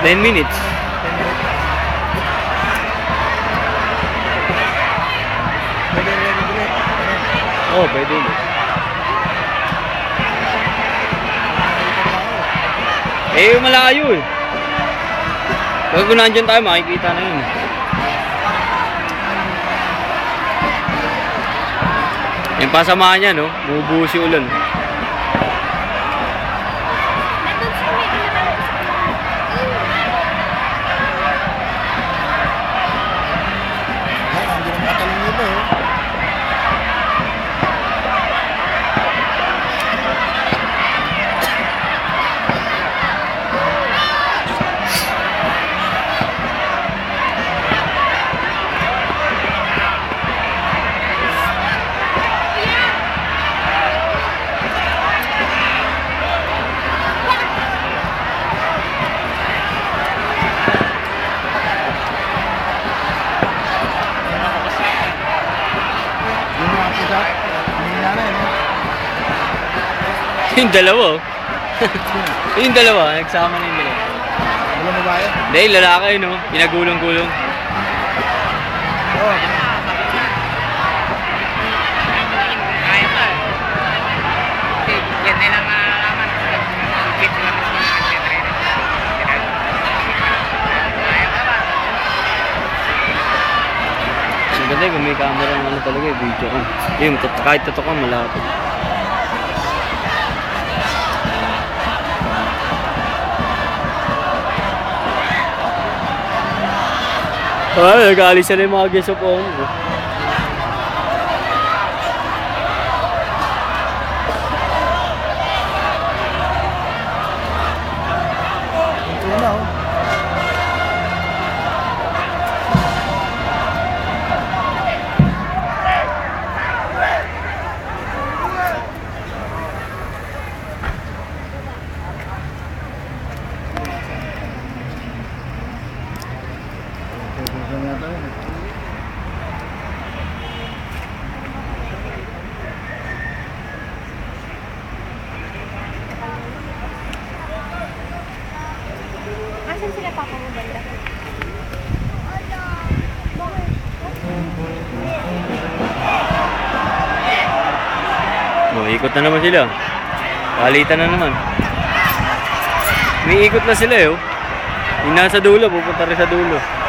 10 minutes. 10 minutes. Pwede rin bibili. Oo, oh, pwede. Eh, malayo eh. Pag kung nandyan tayo, makikita na yun. Yung pasamahan niya, no? Bubuhos yung ulan. yung dalawa, oh. yung dalawa, nagsama na yung dalawa. Wala mo ba yun? Hindi, lalaki, no? Pinagulong-gulong. Oo. Kaya pa. Kasi yan na lang malalaman. Kit lang sa mga nagtitrain. Kaya pa ba? Ang ganda eh, may camera ng ano talaga, eh, video ka. Yung, kahit totoo ka, malapit. Ay, nag-aalis na yung mga guest. Asan sila papa mo banda? Oh, ikot na naman sila. Palitan na naman. May ikot na sila eh. oh. Yung nasa dulo, pupunta rin sa dulo.